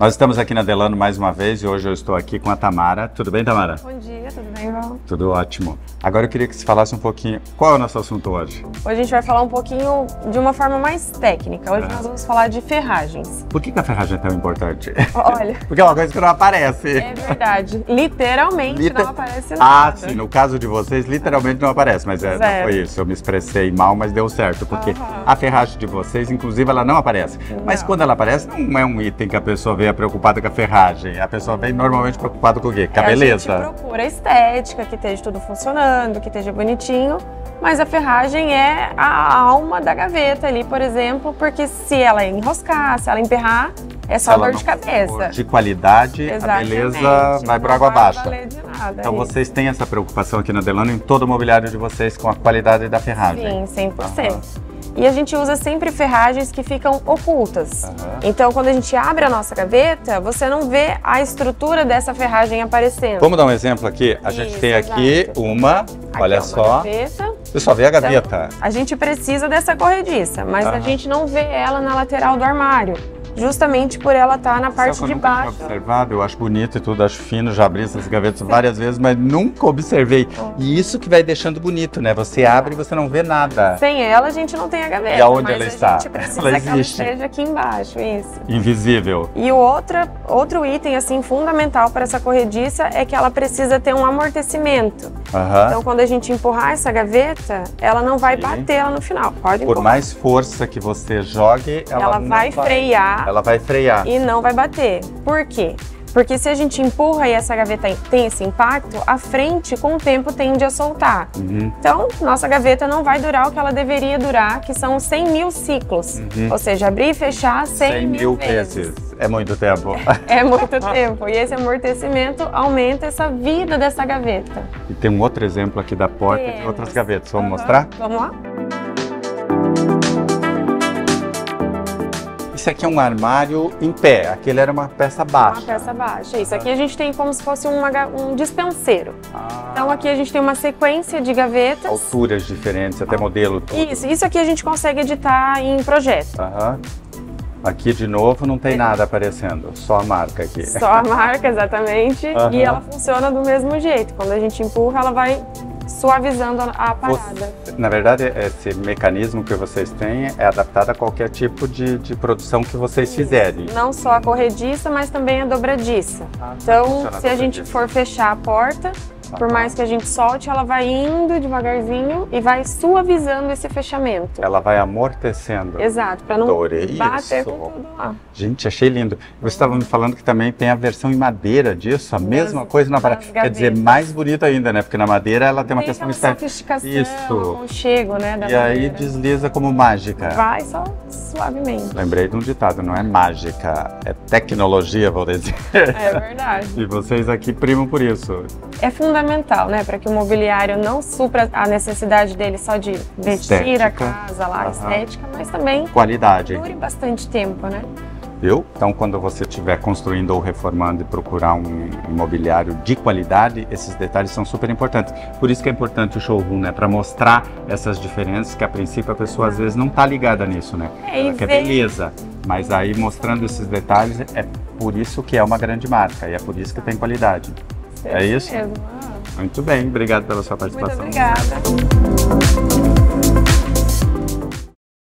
Nós estamos aqui na Delano mais uma vez e hoje eu estou aqui com a Tamara. Tudo bem, Tamara? Bom dia, tudo Tudo ótimo. Agora eu queria que você falasse um pouquinho. Qual é o nosso assunto hoje? Hoje a gente vai falar um pouquinho de uma forma mais técnica. Hoje Ah. nós vamos falar de ferragens. Por que, que a ferragem é tão importante? Olha, Porque é uma coisa que não aparece. é verdade. Literalmente Liter- não aparece Ah, nada. sim, no caso de vocês, literalmente não aparece, mas é, não foi isso. Eu me expressei mal, mas deu certo, porque Aham. a ferragem de vocês, inclusive, ela não aparece. Mas Não. quando ela aparece, não é um item que a pessoa venha preocupada com a ferragem. A pessoa vem normalmente preocupada com o quê? Com a É, beleza. A gente procura estética, que esteja tudo funcionando, que esteja bonitinho. Mas a ferragem é a alma da gaveta ali, por exemplo, porque se ela enroscar, se ela emperrar, é só dor de cabeça. De qualidade, Exatamente. a beleza vai Não água abaixo. Então isso. vocês têm essa preocupação aqui na Delano em todo o mobiliário de vocês com a qualidade da ferragem. Sim, 100%. E a gente usa sempre ferragens que ficam ocultas. Aham. Então, quando a gente abre a nossa gaveta, você não vê a estrutura dessa ferragem aparecendo. Vamos dar um exemplo aqui? A gente Isso, tem aqui exato. uma, Aqui olha é uma só. gaveta. Você só vê a gaveta. A gente precisa dessa corrediça, mas a Aham. gente não vê ela na lateral do armário. Justamente por ela estar na parte que de eu nunca tinha baixo. observado, eu acho bonito e tudo, acho fino, já abri essas gavetas várias vezes, mas nunca observei. E isso que vai deixando bonito, né? Você abre e você não vê nada. Sem ela, a gente não tem a gaveta. E aonde mas ela a está? gente precisa Ela que ela existe. esteja aqui embaixo, isso. Invisível. E o outra, outro item assim fundamental para essa corrediça é que ela precisa ter um amortecimento. Aham. Então, quando a gente empurrar essa gaveta, ela não vai Sim. bater lá no final. Pode Por empurrar. mais força que você jogue, ela, Ela não vai frear Ela vai frear. e não vai bater. Por quê? Porque se a gente empurra e essa gaveta tem esse impacto, a frente com o tempo tende a soltar. Uhum. Então, nossa gaveta não vai durar o que ela deveria durar, que são 100 mil ciclos. Uhum. Ou seja, abrir e fechar 100, 100 mil vezes. É muito tempo. É muito tempo. E esse amortecimento aumenta essa vida dessa gaveta. e tem um outro exemplo aqui da porta de Temos. outras gavetas. Vamos Aham. mostrar? Vamos lá? Isso aqui é um armário em pé. Aquele era uma peça baixa. Uma peça baixa. Isso aqui a gente tem como se fosse uma um dispenseiro. Ah, Então aqui a gente tem uma sequência de gavetas. alturas diferentes, até modelo tudo. Isso, isso aqui a gente consegue editar em projeto. Aham. Aqui de novo não tem nada aparecendo, só a marca aqui. Só a marca, exatamente. E ela funciona do mesmo jeito. Quando a gente empurra, ela vai suavizando a- a parada. Na verdade, esse mecanismo que vocês têm é adaptado a qualquer tipo de, de produção que vocês fizerem. Não só a corrediça, mas também a dobradiça. Ah, Então, funciona se a gente dobradiça. for fechar a porta, por mais que a gente solte, ela vai indo devagarzinho e vai suavizando esse fechamento. Ela vai amortecendo. Exato, para não Adorei bater isso. com tudo lá. Gente, achei lindo. Você estava me falando que também tem a versão em madeira disso, a mesma coisa na parede. Quer dizer, mais bonito ainda, né? Porque na madeira ela tem uma Tem questão estética. sofisticação, Isso. aconchego, né, E aí madeira. desliza como mágica. Vai só suavemente. Lembrei de um ditado, não é mágica, é tecnologia, vou dizer. É verdade. E vocês aqui primam por isso. É fundamental, né, para que o mobiliário não supra a necessidade dele só de vestir a Estética. casa lá, Aham. estética, mas também Qualidade. dure bastante tempo, né? Viu? Então, quando você estiver construindo ou reformando e procurar um imobiliário de qualidade, esses detalhes são super importantes. Por isso que é importante o showroom, né? Para mostrar essas diferenças que a princípio a pessoa às vezes não tá ligada nisso, né? É, Ela quer beleza. Mas aí mostrando esses detalhes, é por isso que é uma grande marca e é por isso que tem qualidade. É isso? Mesmo. Muito bem, obrigado pela sua participação. Muito obrigada.